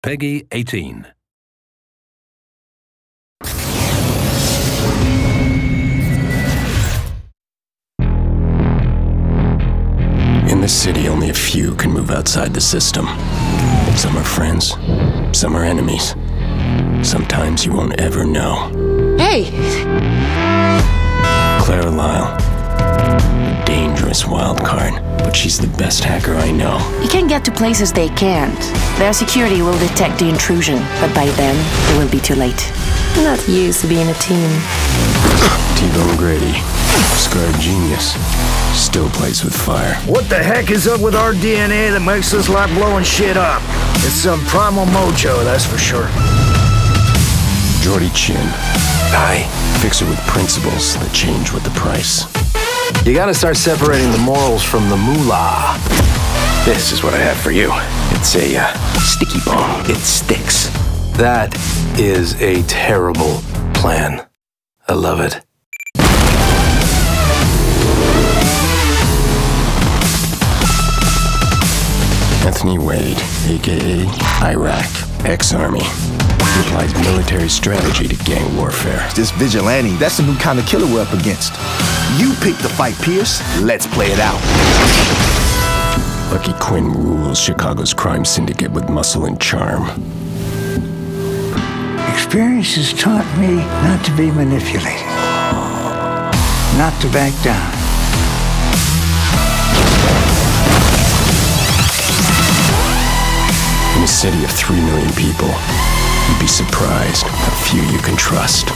Peggy 18. In this city, only a few can move outside the system. Some are friends, some are enemies. Sometimes you won't ever know. Hey, but she's the best hacker I know. you can get to places they can't. Their security will detect the intrusion, but by then, it will be too late. I'm not used to being a team. T-Bone Grady, scarred genius, still plays with fire. What the heck is up with our DNA that makes us like blowing shit up? It's some primal mojo, that's for sure. Jordi Chin. I fix it with principles that change with the price. You gotta start separating the morals from the moolah. This is what I have for you. It's a uh, sticky bomb. It sticks. That is a terrible plan. I love it. Anthony Wade, aka Iraq, ex-army. He applies military strategy to gang warfare. This vigilante, that's the new kind of killer we're up against. You picked the fight, Pearce. Let's play it out. Lucky Quinn rules Chicago's crime syndicate with muscle and charm. Experience has taught me not to be manipulated, not to back down. In a city of three million people, you'd be surprised how few you can trust.